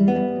Música